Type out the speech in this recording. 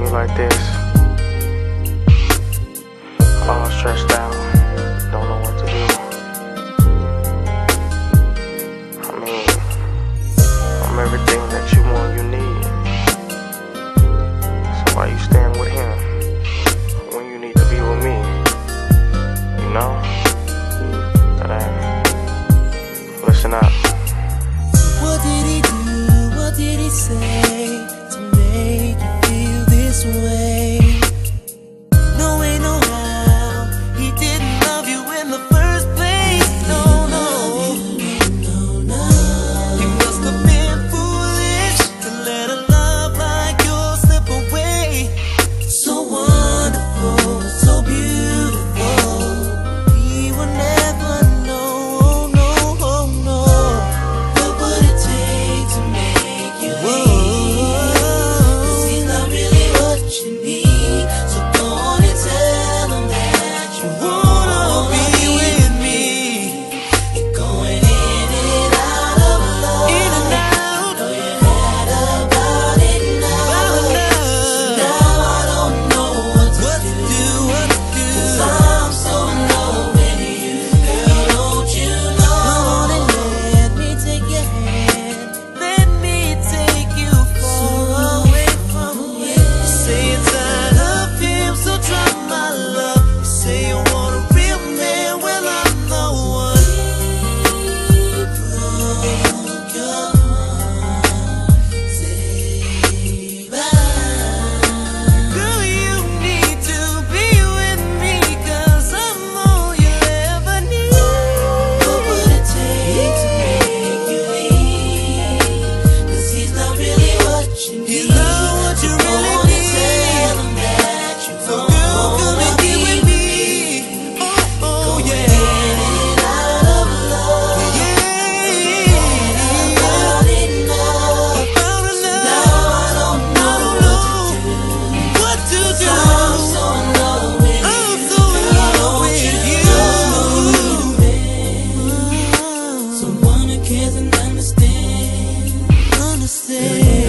you like this. All stressed out. Can't understand, Understand.